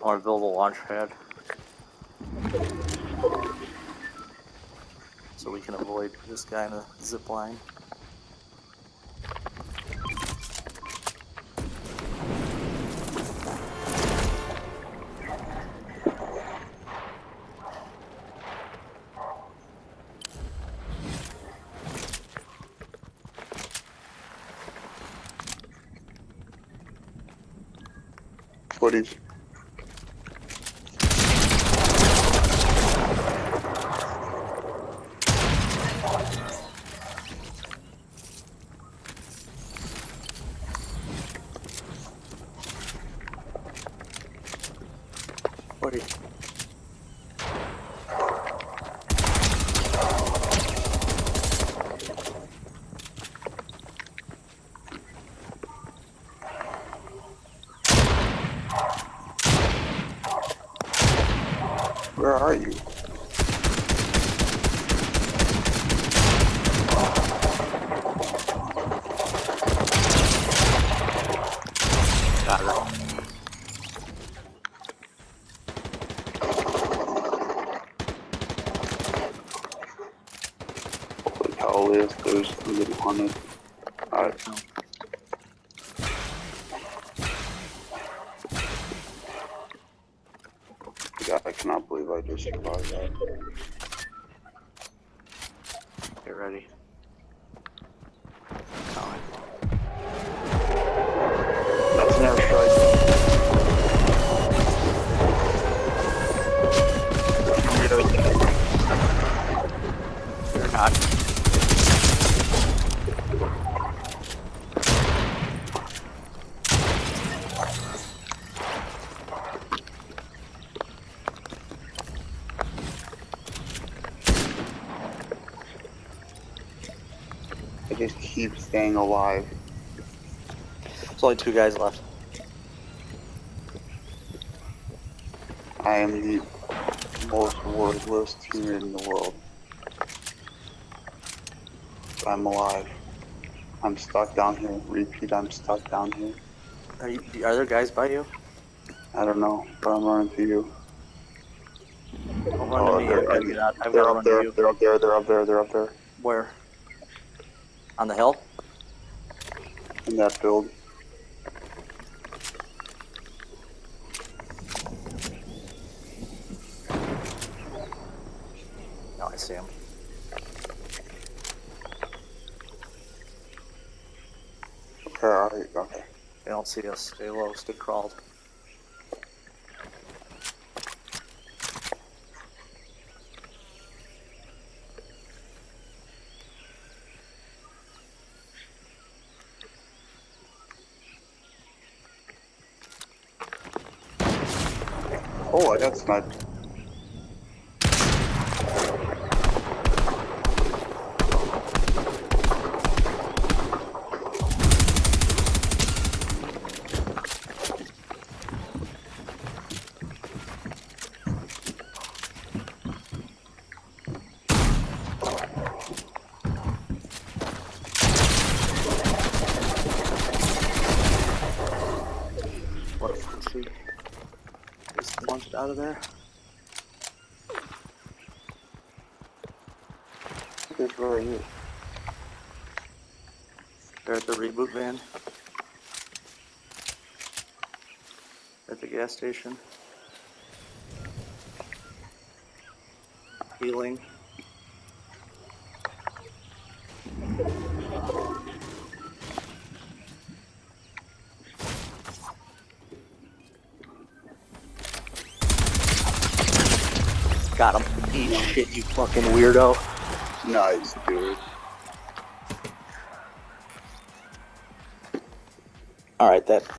I want to build a launch pad. So we can avoid this guy in the zip line. Footage. Buddy. Where are you? Got her. Cow, Liz, there's a little hunted. Alright. God, I cannot believe I just survived that. Get ready. Just keep staying alive. There's only two guys left. I am the most worthless teammate in the world. I'm alive. I'm stuck down here. Repeat, I'm stuck down here. Are, you, are there guys by you? I don't know, but I'm running to you. Run Oh, to me. they're- I've got to get out. I've They're up there, they're up there, they're up there, they're up there. Where? On the hill? In that build. No, I see him. Okay, okay. They don't see us. Stay low. Stay crawled. Oh, I got Just launched out of there. Here's where are you? They're at the reboot van. At the gas station. Healing. Got him. Eat shit, you fucking weirdo. Nice, dude. Alright, that